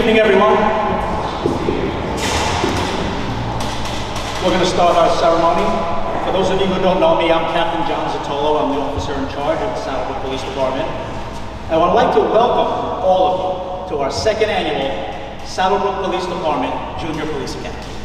evening, everyone. We're going to start our ceremony. For those of you who don't know me, I'm Captain John Zotolo. I'm the officer in charge of the Saddle Brook Police Department. And I would like to welcome all of you to our second annual Saddle Brook Police Department Junior Police Academy.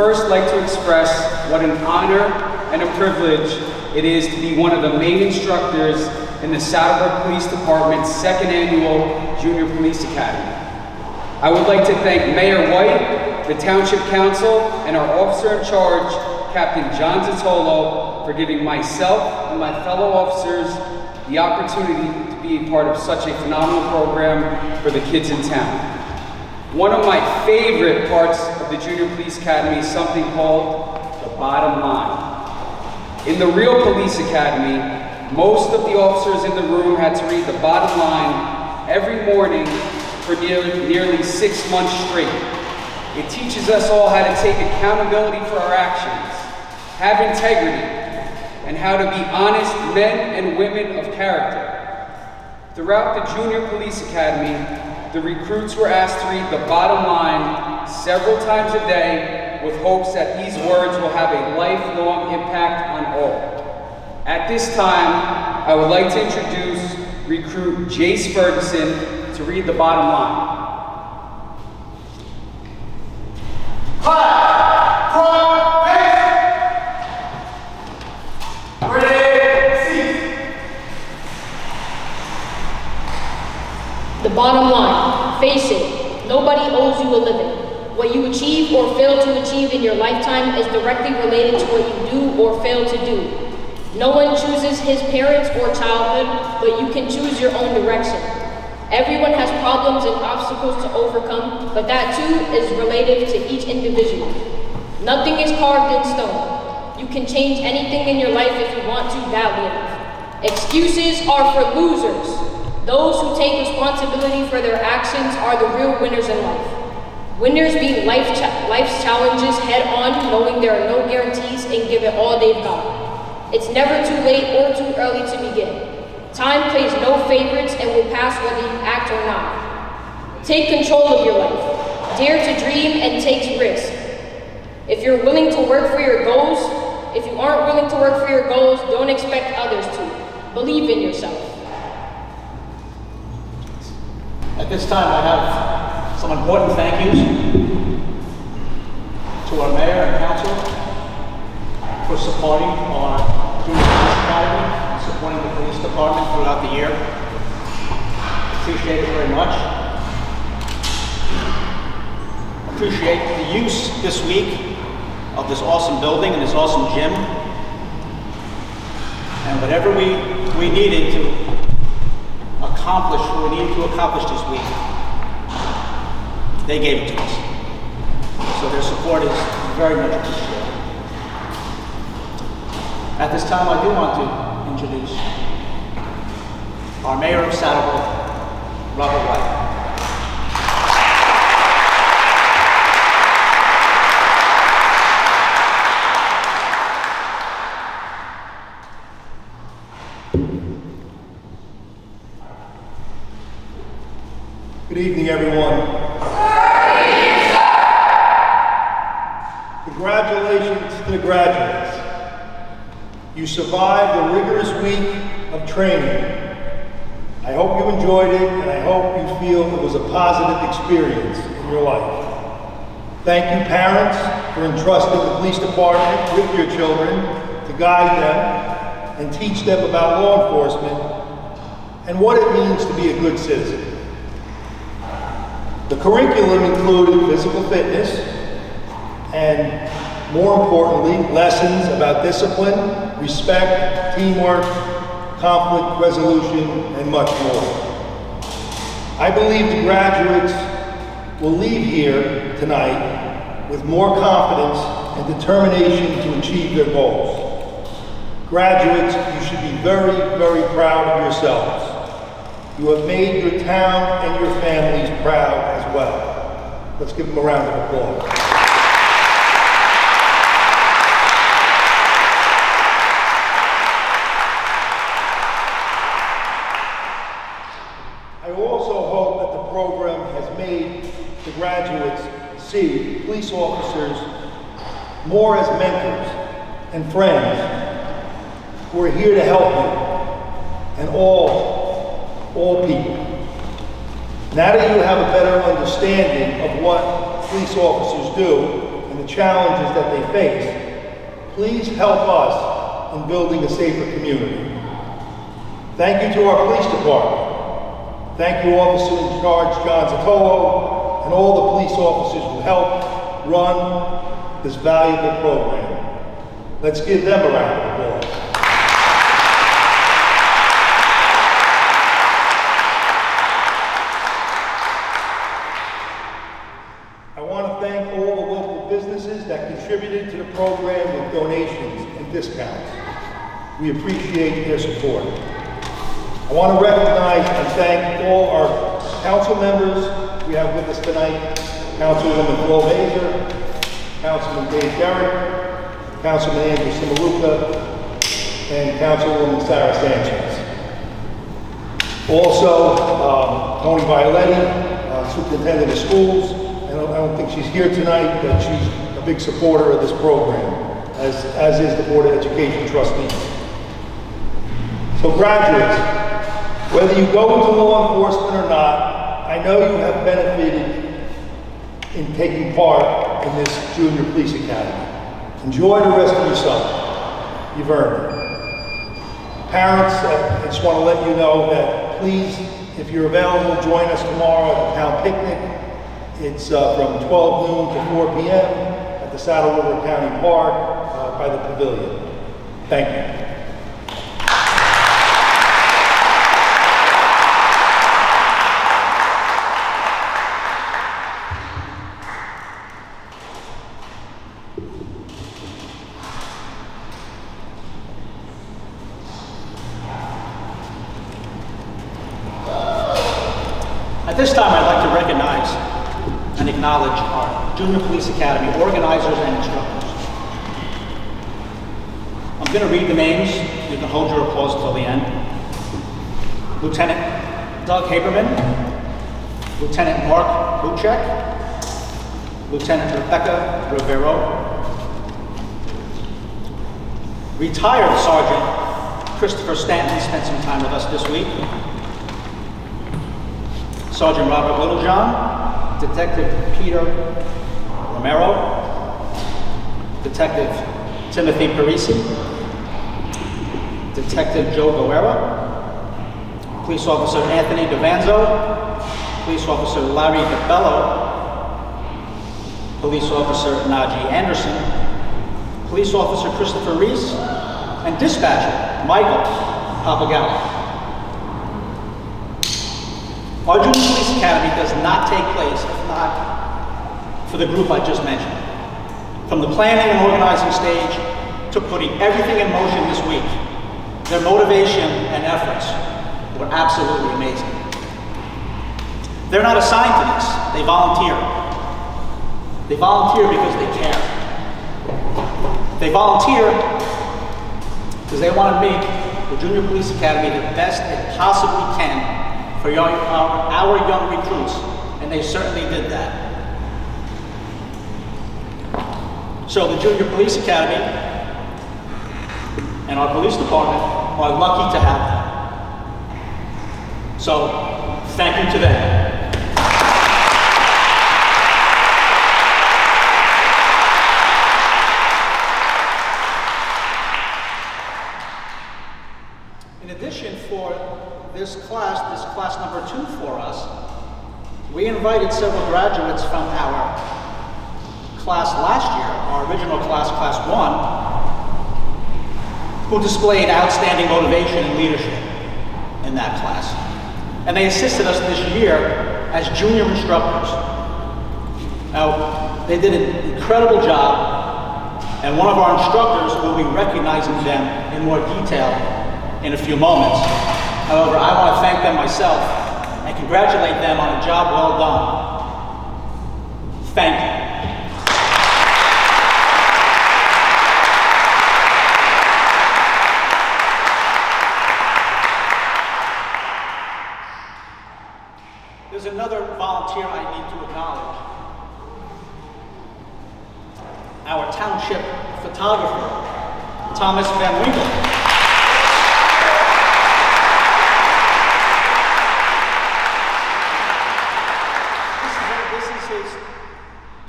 First like to express what an honor and a privilege it is to be one of the main instructors in the Saddle Brook Police Department's second annual Junior Police Academy. I would like to thank Mayor White, the Township Council, and our officer in charge, Captain John Zatolo, for giving myself and my fellow officers the opportunity to be a part of such a phenomenal program for the kids in town. One of my favorite parts the Junior Police Academy something called the bottom line. In the real police academy, most of the officers in the room had to read the bottom line every morning for nearly, nearly six months straight. It teaches us all how to take accountability for our actions, have integrity, and how to be honest men and women of character. Throughout the Junior Police Academy, the recruits were asked to read the bottom line several times a day with hopes that these words will have a lifelong impact on all. At this time, I would like to introduce recruit Jace Ferguson to read the bottom line. The bottom line, face it, nobody owes you a living. What you achieve or fail to achieve in your lifetime is directly related to what you do or fail to do. No one chooses his parents or childhood, but you can choose your own direction. Everyone has problems and obstacles to overcome, but that too is related to each individual. Nothing is carved in stone. You can change anything in your life if you want to badly enough. Excuses are for losers. Those who take responsibility for their actions are the real winners in life. Winners meet life cha life's challenges head on, knowing there are no guarantees and give it all they've got. It's never too late or too early to begin. Time plays no favorites and will pass whether you act or not. Take control of your life. Dare to dream and take risks. If you're willing to work for your goals, if you aren't willing to work for your goals, don't expect others to. Believe in yourself. At this time, I have some important thank yous to our mayor and council for supporting our junior police academy and supporting the police department throughout the year. Appreciate it very much. Appreciate the use this week of this awesome building and this awesome gym. And whatever we, we needed to accomplish, what we needed to accomplish this week, they gave it to us. So their support is very much appreciated. At this time, I do want to introduce our Mayor of Saddle Brook, Robert White. Good evening, everyone. Congratulations to the graduates. You survived a rigorous week of training. I hope you enjoyed it and I hope you feel it was a positive experience in your life. Thank you parents for entrusting the police department with your children to guide them and teach them about law enforcement and what it means to be a good citizen. The curriculum included physical fitness and, more importantly, lessons about discipline, respect, teamwork, conflict resolution, and much more. I believe the graduates will leave here tonight with more confidence and determination to achieve their goals. Graduates, you should be very, very proud of yourselves. You have made your town and your families proud as well. Let's give them a round of applause. I also hope that the program has made the graduates see police officers more as mentors and friends who are here to help you and all all people. Now that you have a better understanding of what police officers do and the challenges that they face, please help us in building a safer community. Thank you to our police department. Thank you, Officer in Charge John Zatolo, and all the police officers who helped run this valuable program. Let's give them a round of applause. I want to thank all the local businesses that contributed to the program with donations and discounts. We appreciate their support. I want to recognize and thank all our council members we have with us tonight. Councilwoman Flo Mazer, Councilman Dave Derrick, Councilman Andrew Simaluka, and Councilwoman Sarah Sanchez. Also, um, Tony Violetti, uh, Superintendent of Schools, and I don't- I don't think she's here tonight, but she's a big supporter of this program, as, as is the Board of Education trustees. So graduates, whether you go into law enforcement or not, I know you have benefited in taking part in this junior police academy. Enjoy the rest of your summer. You've earned it. Parents, uh, I just want to let you know that please, if you're available, join us tomorrow at the town picnic. It's uh, from 12 noon to 4 p.m. at the Saddle River County Park uh, by the pavilion. Thank you. At this time, I'd like to recognize and acknowledge our Junior Police Academy organizers and instructors. I'm going to read the names. You can hold your applause until the end. Lieutenant Doug Haberman, Lieutenant Mark Buchek, Lieutenant Rebecca Rivero, retired Sergeant Christopher Stanton spent some time with us this week. Sergeant Robert Littlejohn, Detective Peter Romero, Detective Timothy Parisi, Detective Joe Guerra, Police Officer Anthony DeVanzo, Police Officer Larry DeBello, Police Officer Najee Anderson, Police Officer Christopher Reese, and Dispatcher Michael Papagallo. Our Junior Police Academy does not take place if not for the group I just mentioned. From the planning and organizing stage to putting everything in motion this week, their motivation and efforts were absolutely amazing. They're not assigned to this, they volunteer. They volunteer because they care. They volunteer because they want to make the Junior Police Academy the best it possibly can for our, our young recruits, and they certainly did that. So the Junior Police Academy and our police department are lucky to have them. So thank you to them. In addition, for this class, this class number two for us, we invited several graduates from our class last year, our original class, class one, who displayed outstanding motivation and leadership in that class. And they assisted us this year as junior instructors. Now, they did an incredible job, and one of our instructors will be recognizing them in more detail in a few moments. However, I want to thank them myself and congratulate them on a job well done.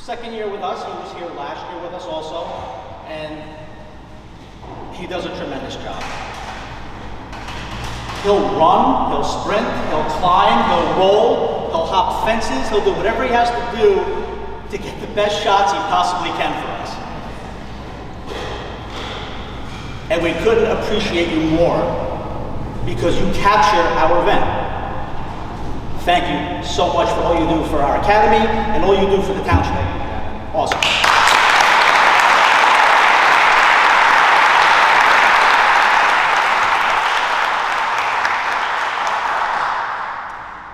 second year with us. He was here last year with us also, and he does a tremendous job. He'll run, he'll sprint, he'll climb, he'll roll, he'll hop fences, he'll do whatever he has to do to get the best shots he possibly can for us. And we couldn't appreciate you more because you capture our event. Thank you so much for all you do for our academy and all you do for the township. Awesome.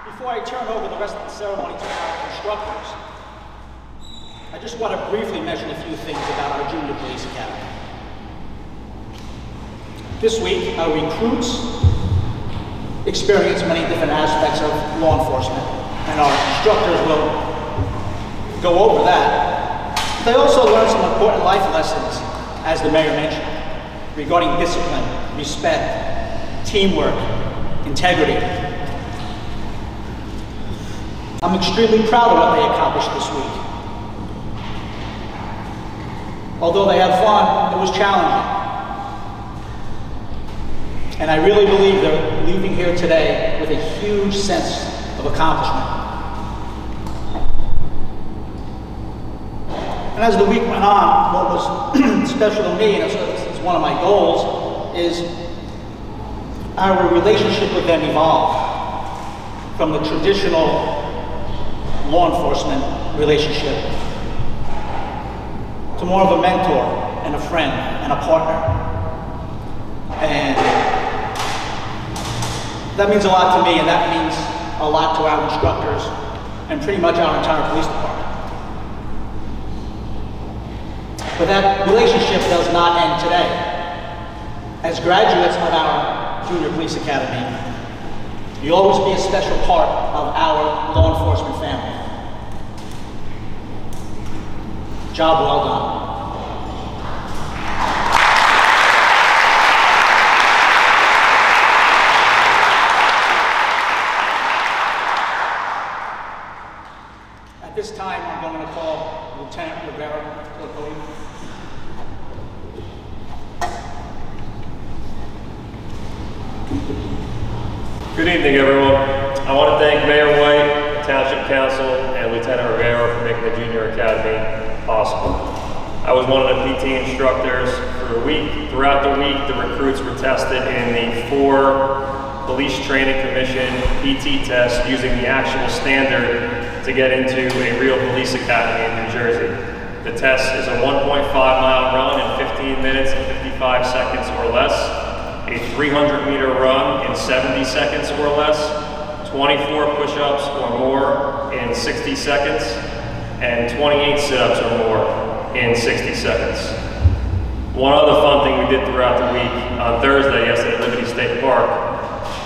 Before I turn over the rest of the ceremony to our instructors, I just want to briefly mention a few things about our junior police academy. This week, our recruits experience many different aspects of law enforcement, and our instructors will go over that. They also learned some important life lessons, as the mayor mentioned, regarding discipline, respect, teamwork, integrity. I'm extremely proud of what they accomplished this week. Although they had fun, it was challenging. And I really believe they're leaving here today with a huge sense of accomplishment. And as the week went on, what was special to me, and it's, it's one of my goals, is our relationship with them evolved from the traditional law enforcement relationship to more of a mentor and a friend and a partner. And that means a lot to me, and that means a lot to our instructors and pretty much our entire police department. But that relationship does not end today. As graduates of our Junior Police Academy, you'll always be a special part of our law enforcement family. Job well done. At this time, I'm going to call Lieutenant Rivera to the podium. Good evening, everyone. I want to thank Mayor White, Township Council, and Lieutenant Rivera for making the Junior Academy possible. I was one of the PT instructors for a week. Throughout the week, the recruits were tested in the four Police Training Commission PT tests using the actual standard to get into a real police academy in New Jersey. The test is a 1.5 mile run in 15 minutes and 55 seconds or less, 300 meter run in 70 seconds or less, 24 push-ups or more in 60 seconds, and 28 sit-ups or more in 60 seconds. One other fun thing we did throughout the week, on Thursday, yesterday at Liberty State Park,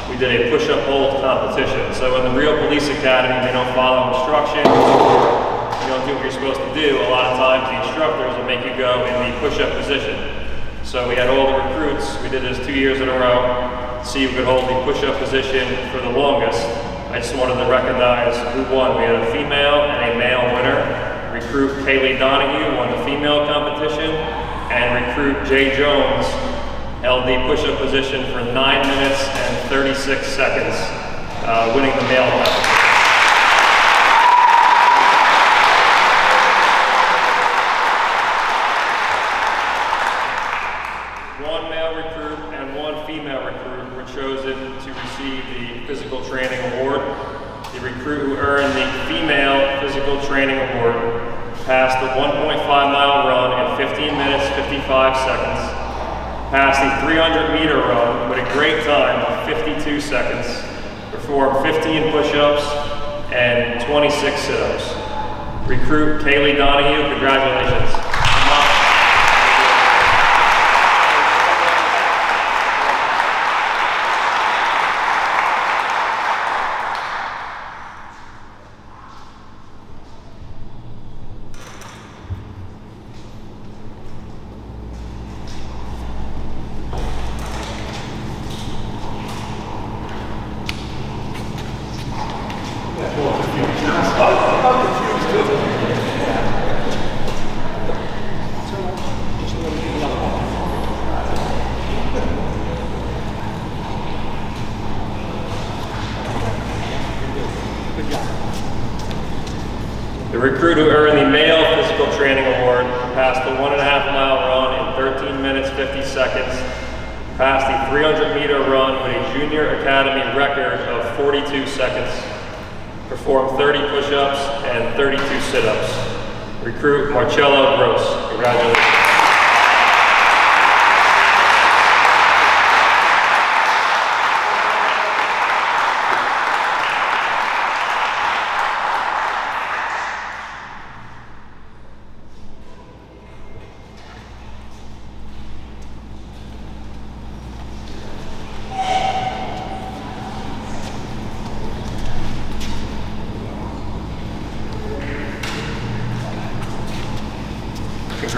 we did a push-up hold competition. So in the real police academy, they don't follow instructions, you don't do what you're supposed to do. A lot of times the instructors will make you go in the push-up position. So we had all the recruits, we did this two years in a row, see who could hold the push-up position for the longest. I just wanted to recognize who won. We had a female and a male winner. Recruit Kaylee Donahue won the female competition, and recruit Jay Jones held the push-up position for 9 minutes and 36 seconds, uh, winning the male competition. One male recruit and one female recruit were chosen to receive the Physical Training Award. The recruit who earned the Female Physical Training Award passed the 1.5 mile run in 15 minutes 55 seconds, passed the 300 meter run with a great time of 52 seconds, performed 15 push-ups and 26 sit-ups. Recruit Donahue, congratulations. Recruit who earned the Male Physical Training Award passed the one and a half mile run in 13 minutes 50 seconds, passed the 300 meter run with a junior academy record of 42 seconds, performed 30 push-ups and 32 sit-ups. Recruit Marcello Gross.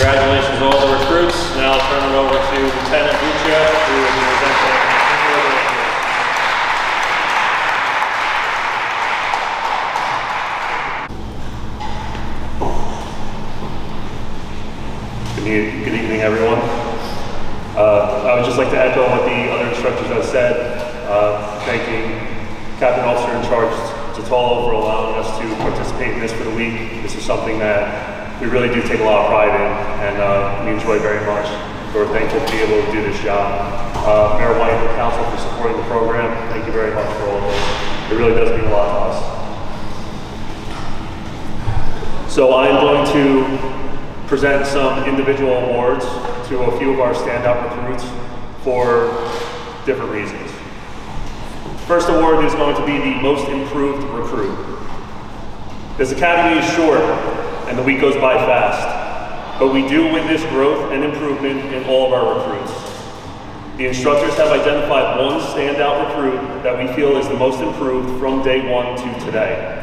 Congratulations to all the recruits. Now I'll turn it over to Lieutenant Buccia, who will be presenting. Good evening, good evening, everyone. Uh, I would just like to echo what the other instructors have said, uh, thanking Captain Officer in Charge Totolo for allowing us to participate in this for the week. This is something that we really do take a lot of pride in, and uh, we enjoy very much. We're thankful to be able to do this job. Uh, Mayor White and the council for supporting the program. Thank you very much for all of this. It really does mean a lot to us. So I am going to present some individual awards to a few of our standout recruits for different reasons. First award is going to be the most improved recruit. This academy is short and the week goes by fast, but we do witness growth and improvement in all of our recruits. The instructors have identified one standout recruit that we feel is the most improved from day one to today.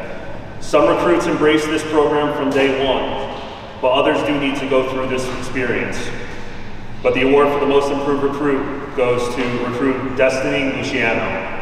Some recruits embrace this program from day one, but others do need to go through this experience. But the award for the most improved recruit goes to recruit Destiny Luciano.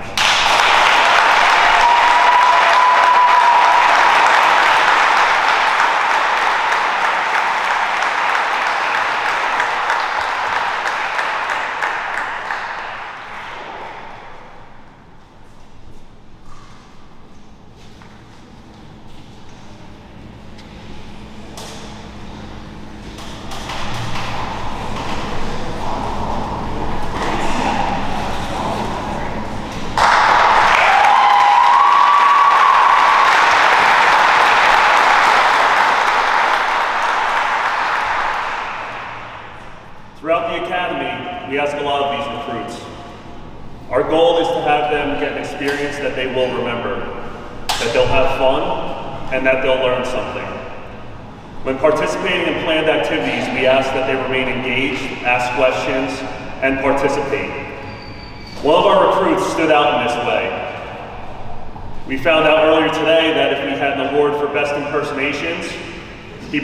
Throughout the academy, we ask a lot of these recruits. Our goal is to have them get an experience that they will remember, that they'll have fun, and that they'll learn something. When participating in planned activities, we ask that they remain engaged, ask questions, and participate. One of our recruits stood out in this way. We found out earlier today that if we had an award for best impersonations, he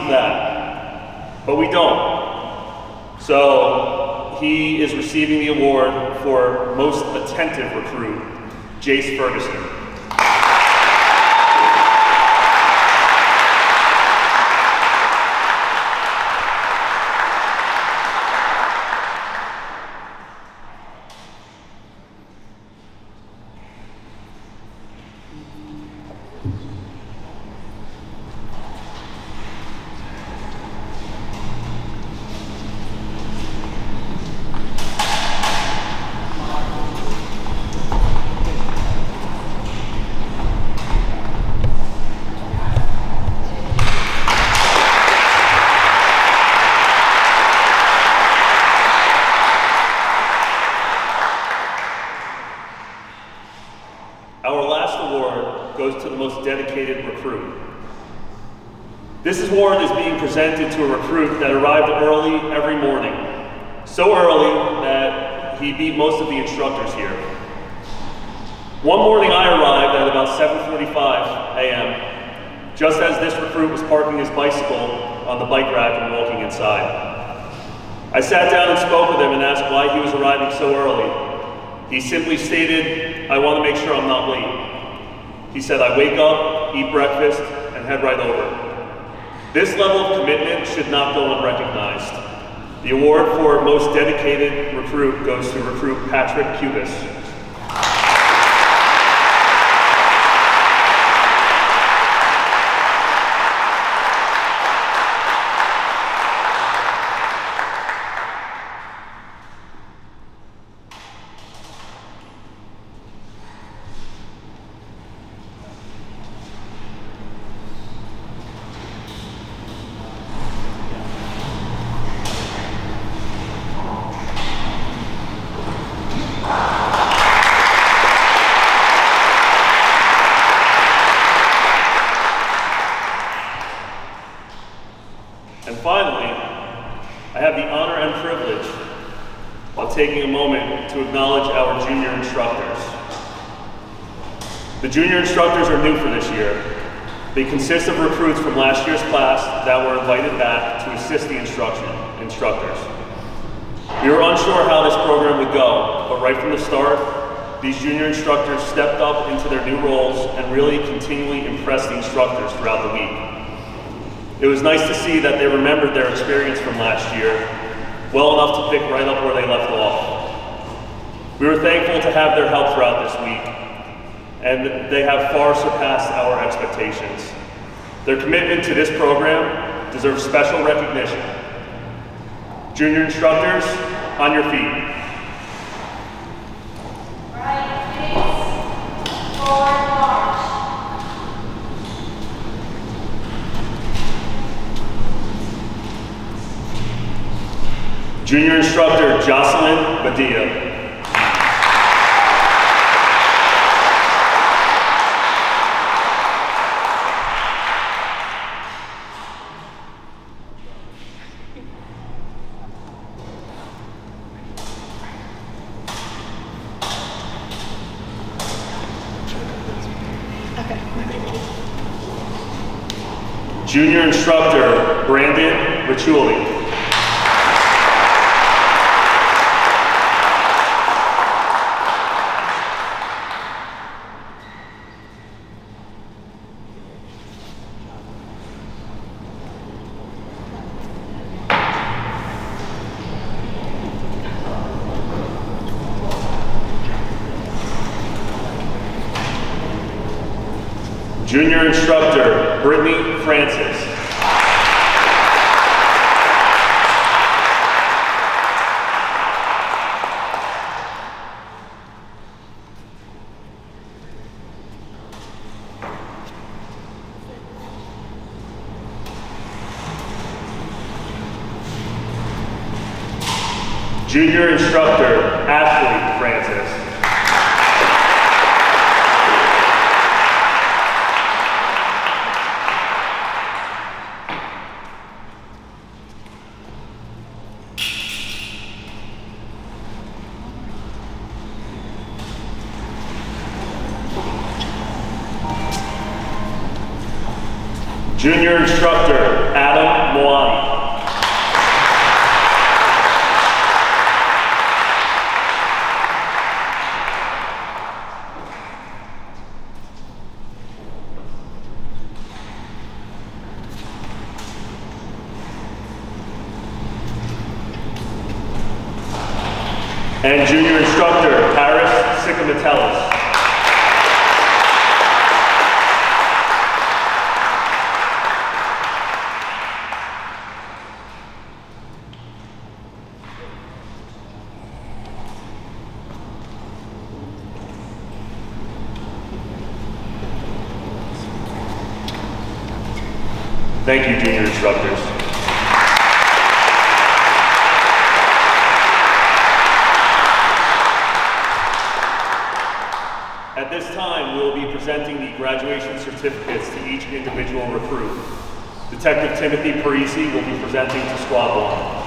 that. But we don't. So he is receiving the award for most attentive recruit, Jace Ferguson. Our last award goes to the most dedicated recruit. This award is being presented to a recruit that arrived early every morning. So early that he beat most of the instructors here. One morning I arrived at about 7.45 a.m., just as this recruit was parking his bicycle on the bike rack and walking inside. I sat down and spoke with him and asked why he was arriving so early. He simply stated, I want to make sure I'm not late. He said, I wake up, eat breakfast, and head right over. This level of commitment should not go unrecognized. The award for most dedicated recruit goes to recruit Patrick Cubis. of taking a moment to acknowledge our junior instructors. The junior instructors are new for this year. They consist of recruits from last year's class that were invited back to assist the instruction instructors. We were unsure how this program would go, but right from the start, these junior instructors stepped up into their new roles and really continually impressed the instructors throughout the week. It was nice to see that they remembered their experience from last year well enough to pick right up where they left. We were thankful to have their help throughout this week, and they have far surpassed our expectations. Their commitment to this program deserves special recognition. Junior instructors, on your feet. Junior instructor Jocelyn Badia. Junior instructor Brandon Rachuli. Junior instructor Brittany Francis. Junior instructor Ashley Francis. Junior instructor Adam Moani. And junior instructor Paris Sikamatelis. Thank you, junior instructors. At this time, we will be presenting the graduation certificates to each individual recruit. Detective Timothy Parisi will be presenting to Squad 1.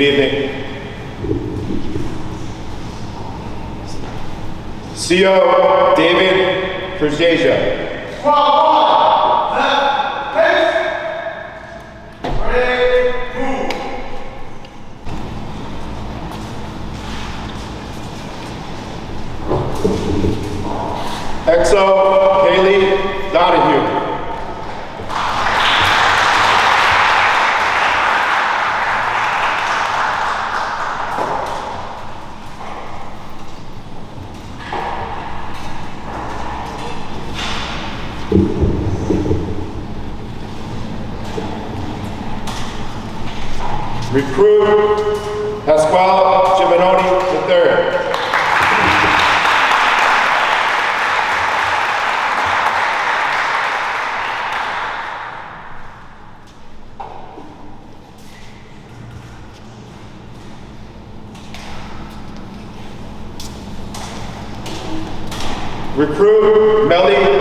Good evening. CEO David Perzasia. Recruit Pasquale Giovanoni III. Recruit Melly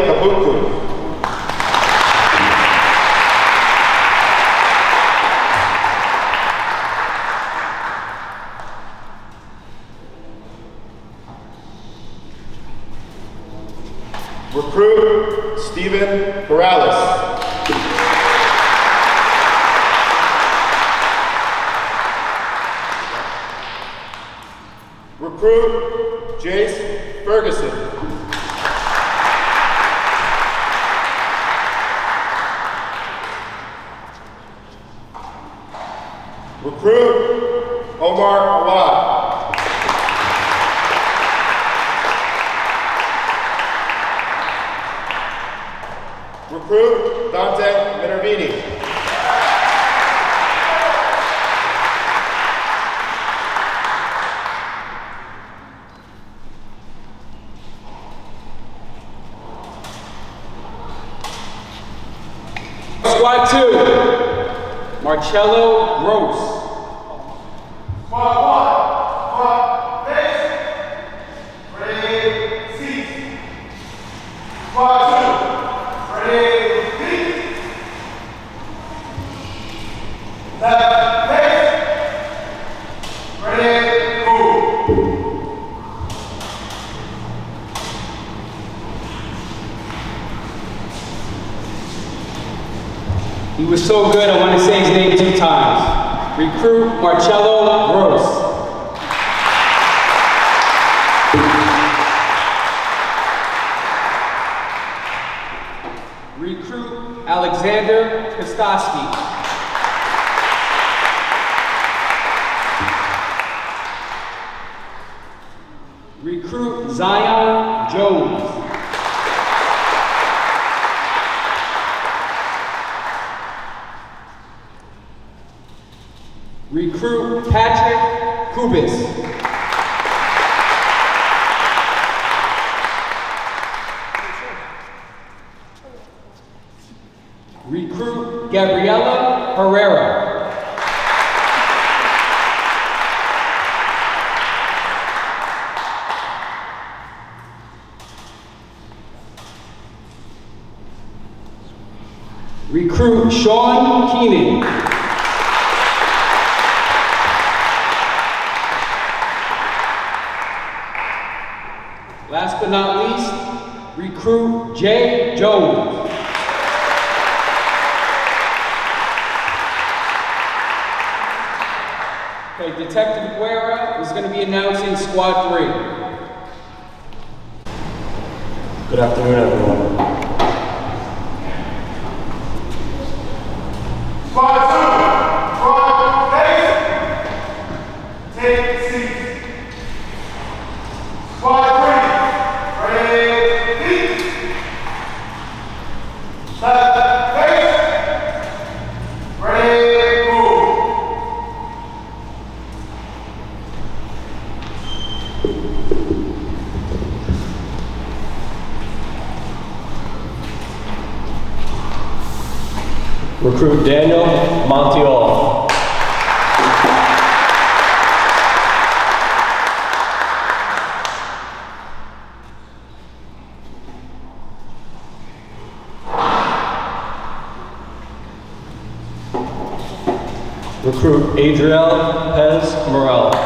Marcello Gross. He was so good, I want to say his name two times. Recruit Marcello Kubis. Recruit Gabriela Herrera. Recruit Sean Keenan. Last but not least, recruit Jay Jones. Okay, Detective Guerra is going to be announcing squad three. Good afternoon, everyone. Squad two, front face. Take seats. Squad three, ready, Left face. Ready, move. Recruit Daniel Montiol. Recruit Adriel Pez Morel.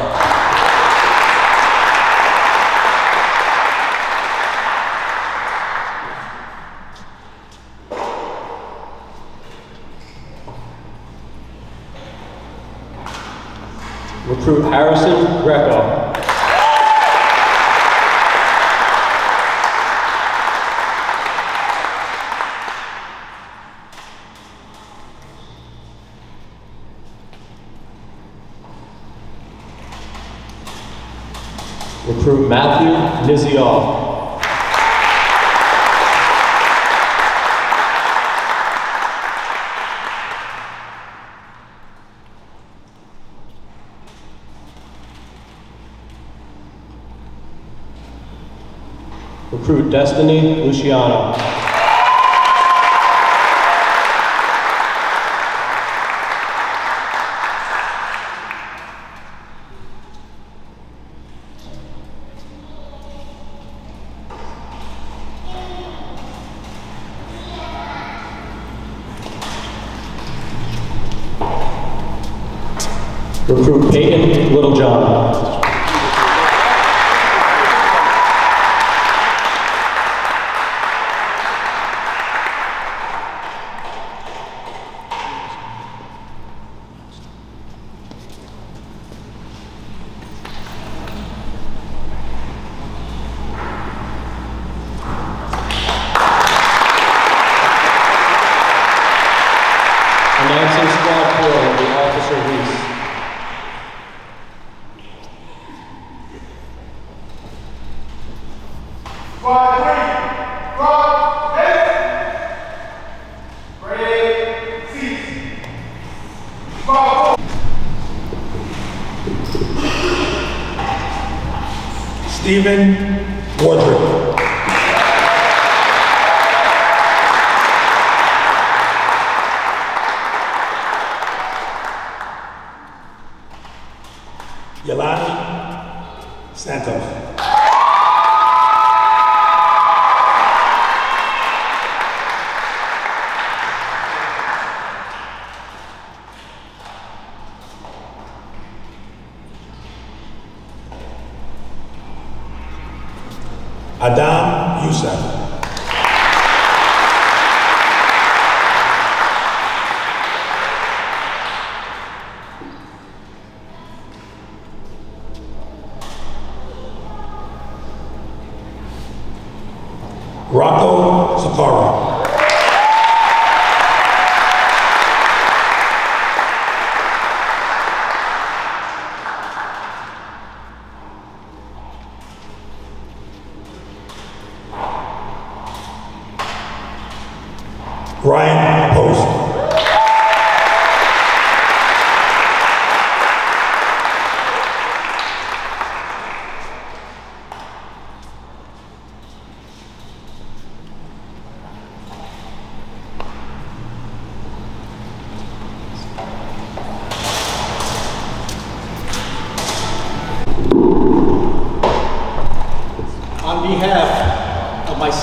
Recruit Harrison Greco. Recruit Matthew Niziol. Recruit Destiny Luciano. even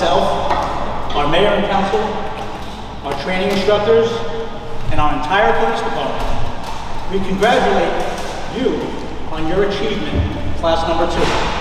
myself, our mayor and council, our training instructors, and our entire police department. We congratulate you on your achievement, class number two.